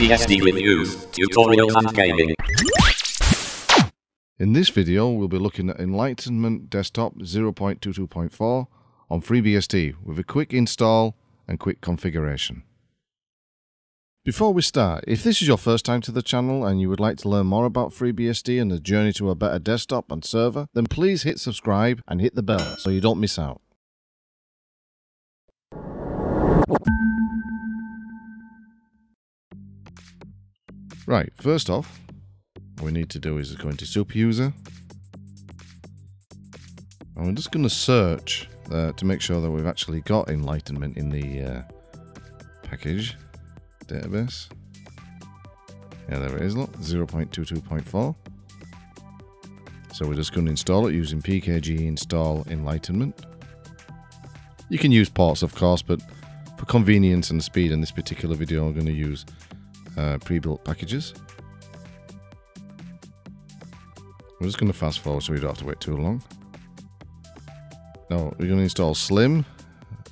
Reviews, tutorials and gaming. In this video, we'll be looking at Enlightenment Desktop 0.22.4 on FreeBSD with a quick install and quick configuration. Before we start, if this is your first time to the channel and you would like to learn more about FreeBSD and the journey to a better desktop and server, then please hit subscribe and hit the bell so you don't miss out. Right, first off, what we need to do is go into Super User. And we're just going to search uh, to make sure that we've actually got Enlightenment in the uh, package database. Yeah, there it is, look, 0.22.4. So we're just going to install it using pkg install enlightenment. You can use ports, of course, but for convenience and speed in this particular video, I'm going to use uh, pre-built packages. We're just going to fast forward so we don't have to wait too long. Now, we're going to install Slim.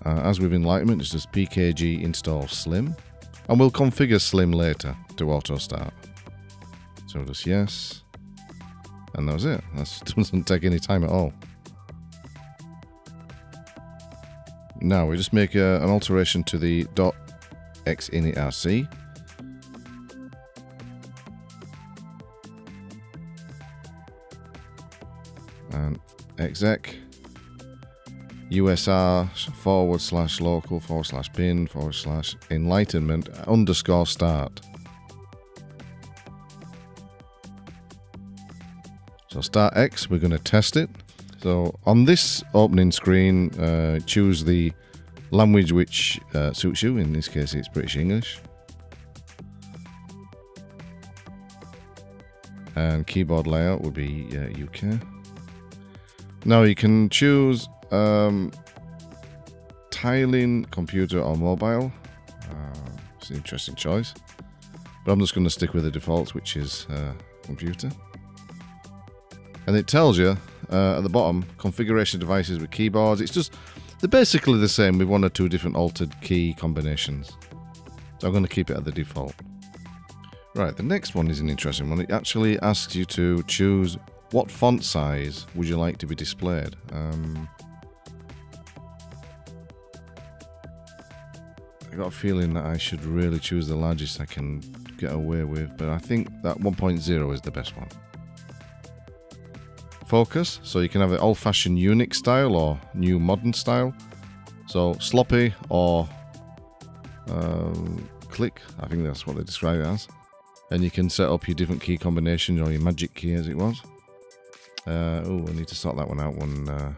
Uh, as with Enlightenment, it's just pkg install Slim. And we'll configure Slim later to auto start. So just yes. And that was it. That doesn't take any time at all. Now we just make a, an alteration to the .xinitrc. exec USR forward slash local forward slash bin forward slash enlightenment underscore start. So start X, we're going to test it. So on this opening screen, uh, choose the language which uh, suits you. In this case, it's British English. And keyboard layout would be uh, UK. Now you can choose um, tiling, computer or mobile. Uh, it's an interesting choice. But I'm just going to stick with the default, which is uh, computer. And it tells you uh, at the bottom, configuration devices with keyboards. It's just, they're basically the same with one or two different altered key combinations. So I'm going to keep it at the default. Right, the next one is an interesting one. It actually asks you to choose what font size would you like to be displayed. Um, I got a feeling that I should really choose the largest I can get away with, but I think that 1.0 is the best one focus. So you can have an old-fashioned Unix style or new modern style. So sloppy or um, click, I think that's what they describe it as. And you can set up your different key combinations or your magic key as it was. Uh, oh, I need to sort that one out when uh,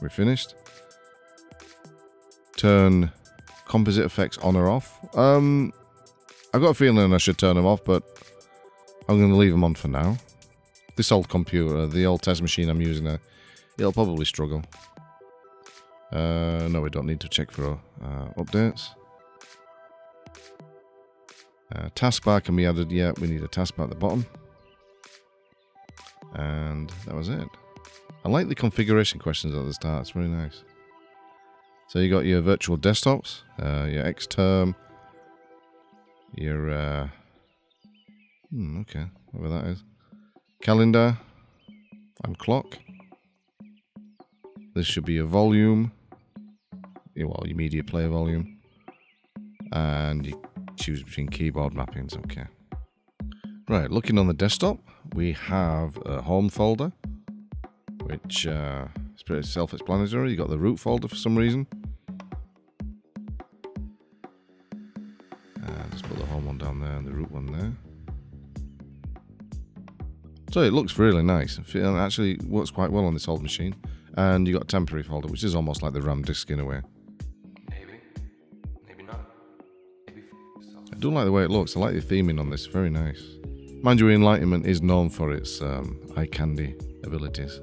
we're finished. Turn composite effects on or off. Um, I've got a feeling I should turn them off, but I'm going to leave them on for now this old computer, the old test machine I'm using now, it'll probably struggle. Uh, no, we don't need to check for uh, updates. Uh, taskbar can be added. Yeah, we need a taskbar at the bottom. And that was it. I like the configuration questions at the start. It's really nice. So you got your virtual desktops, uh, your Xterm, your... Uh, hmm, okay, whatever that is calendar and clock. This should be a volume, well, your media player volume, and you choose between keyboard mappings. Okay. Right, looking on the desktop, we have a home folder, which uh, is pretty self-explanatory. You've got the root folder for some reason. Uh, just put the home one down there and the root one there. So it looks really nice. It actually works quite well on this old machine. And you've got a temporary folder, which is almost like the RAM disk in a way. Maybe, maybe not. I do like the way it looks. I like the theming on this. Very nice. Mind you, Enlightenment is known for its um, eye candy abilities.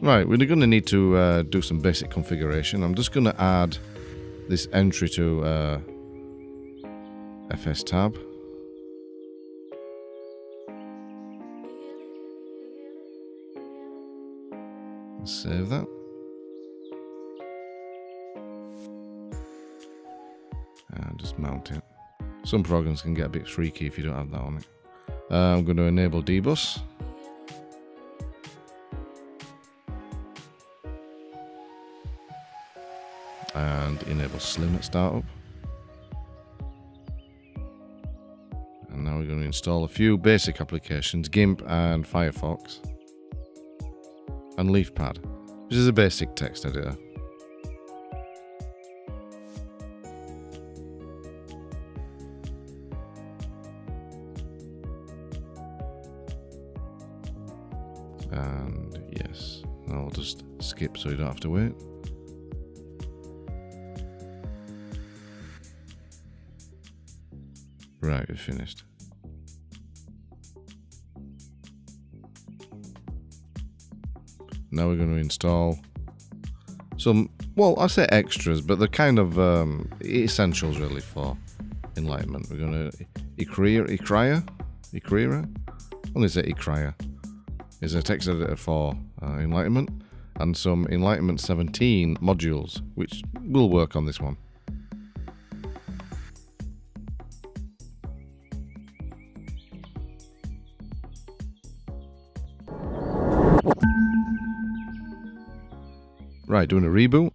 Right, we're going to need to uh, do some basic configuration. I'm just going to add this entry to uh, FS tab. Save that. Mount it. Some programs can get a bit freaky if you don't have that on it. Uh, I'm going to enable dbus. And enable slim at startup. And now we're going to install a few basic applications, GIMP and Firefox. And LeafPad, which is a basic text editor. Skip so you don't have to wait. Right, we're finished. Now we're going to install some, well, I say extras, but they're kind of um, essentials really for Enlightenment. We're going to Ecrire, I'm going to say Ecrire is a text editor for uh, Enlightenment and some Enlightenment 17 modules, which will work on this one. Right, doing a reboot.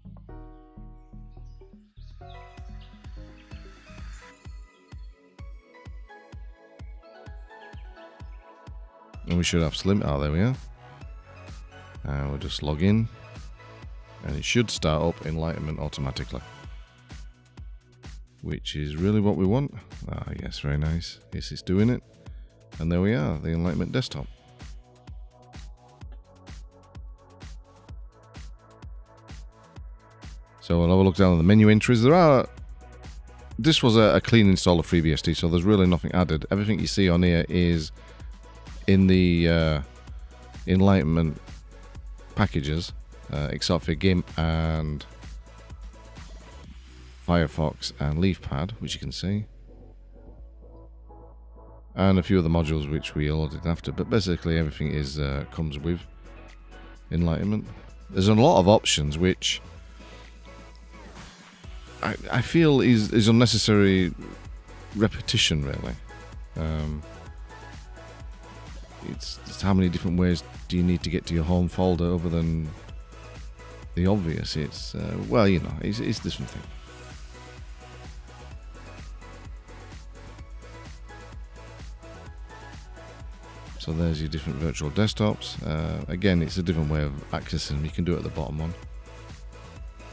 And we should have Slim. Oh, there we are. Uh, we'll just log in. And it should start up Enlightenment automatically. Which is really what we want. Ah, yes, very nice. Yes, it's doing it. And there we are, the Enlightenment desktop. So we'll have a look down at the menu entries. There are... This was a, a clean install of FreeBSD, so there's really nothing added. Everything you see on here is in the uh, Enlightenment packages, uh, except for GIMP and Firefox and LeafPad, which you can see. And a few of the modules which we loaded after, but basically everything is uh, comes with Enlightenment. There's a lot of options which I, I feel is, is unnecessary repetition, really. Um, it's, it's how many different ways do you need to get to your home folder other than the obvious? It's, uh, well, you know, it's, it's this thing. So there's your different virtual desktops. Uh, again, it's a different way of accessing them. You can do it at the bottom one.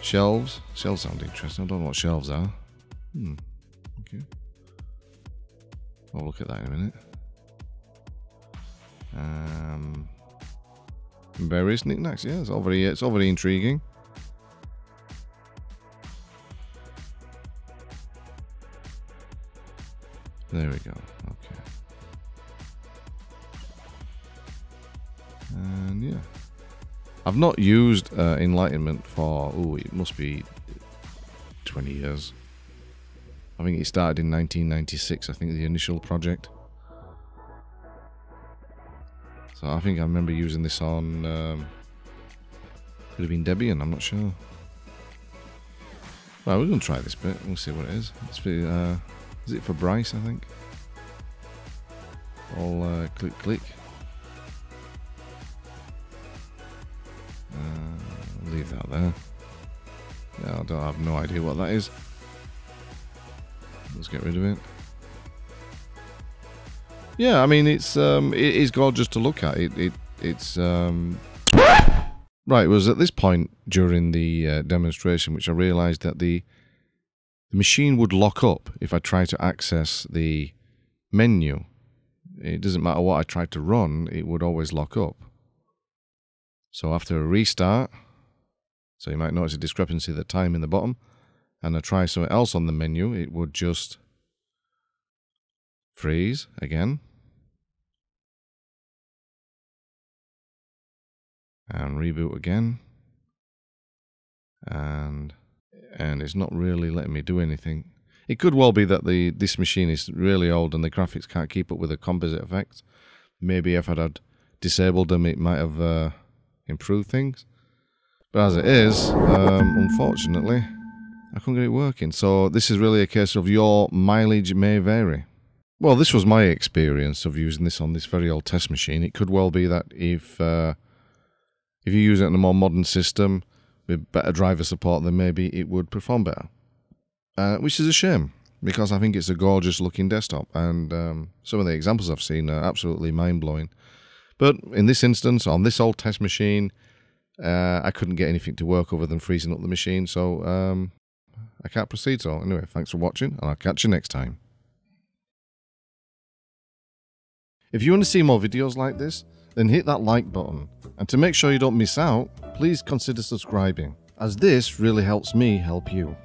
Shelves. Shelves sound interesting. I don't know what shelves are. Hmm. Okay. I'll look at that in a minute. Um, various knickknacks. Yeah, it's all very, it's all very intriguing. There we go. Okay. And yeah. I've not used uh, Enlightenment for, oh, it must be 20 years. I think it started in 1996, I think, the initial project. So I think I remember using this on. Um, could have been Debian, I'm not sure. Well, we're going to try this bit. We'll see what it is. It's for, uh, is it for Bryce, I think? All uh, click, click. Uh, leave that there. Yeah, I don't I have no idea what that is. Let's get rid of it. Yeah, I mean it's um, it is gorgeous to look at. It, it it's um, right. It was at this point during the uh, demonstration which I realised that the the machine would lock up if I tried to access the menu. It doesn't matter what I tried to run; it would always lock up. So after a restart, so you might notice a discrepancy at the time in the bottom, and I try something else on the menu, it would just freeze again. And reboot again. And and it's not really letting me do anything. It could well be that the this machine is really old and the graphics can't keep up with the composite effects. Maybe if I'd had disabled them, it might have uh, improved things. But as it is, um, unfortunately, I couldn't get it working. So this is really a case of your mileage may vary. Well, this was my experience of using this on this very old test machine. It could well be that if uh, if you use it in a more modern system with better driver support, then maybe it would perform better. Uh, which is a shame because I think it's a gorgeous looking desktop, and um, some of the examples I've seen are absolutely mind blowing. But in this instance, on this old test machine, uh, I couldn't get anything to work other than freezing up the machine, so um, I can't proceed. So, anyway, thanks for watching, and I'll catch you next time. If you want to see more videos like this, then hit that like button. And to make sure you don't miss out, please consider subscribing, as this really helps me help you.